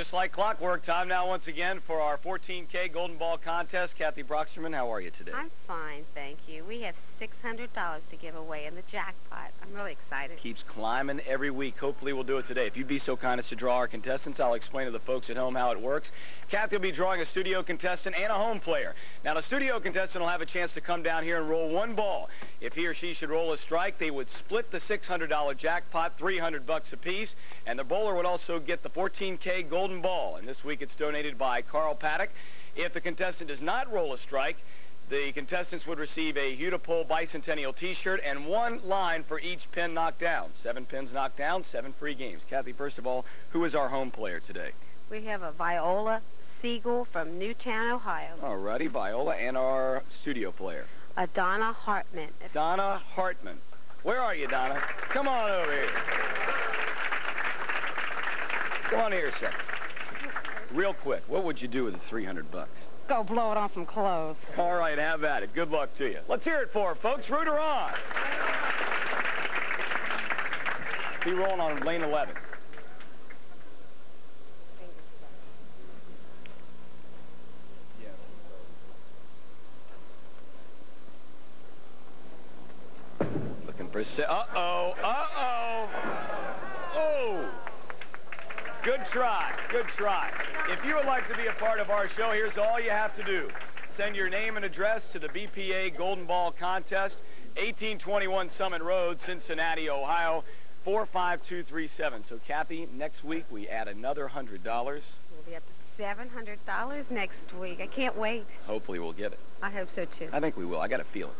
Just like clockwork, time now once again for our 14K Golden Ball contest. Kathy Broxerman, how are you today? I'm fine, thank you. We have $600 to give away in the jackpot. I'm really excited. Keeps climbing every week. Hopefully we'll do it today. If you'd be so kind as to draw our contestants, I'll explain to the folks at home how it works. Kathy will be drawing a studio contestant and a home player. Now, the studio contestant will have a chance to come down here and roll one ball. If he or she should roll a strike, they would split the $600 jackpot, 300 bucks apiece, and the bowler would also get the 14K golden ball. And this week it's donated by Carl Paddock. If the contestant does not roll a strike, the contestants would receive a Hudepohl Bicentennial T-shirt and one line for each pin knocked down. Seven pins knocked down, seven free games. Kathy, first of all, who is our home player today? We have a Viola Siegel from Newtown, Ohio. All righty, Viola and our studio player. A Donna Hartman. Donna Hartman. Where are you, Donna? Come on over here. Come on here second. Real quick, what would you do with the 300 bucks? Go blow it on some clothes. All right, have at it. Good luck to you. Let's hear it for her, folks. Root her on. Be rolling on lane 11. Looking for... Uh-oh, uh-oh. Good try, good try. If you would like to be a part of our show, here's all you have to do. Send your name and address to the BPA Golden Ball Contest, 1821 Summit Road, Cincinnati, Ohio, 45237. So, Kathy, next week we add another $100. We'll be up to $700 next week. I can't wait. Hopefully we'll get it. I hope so, too. I think we will. I got a feeling.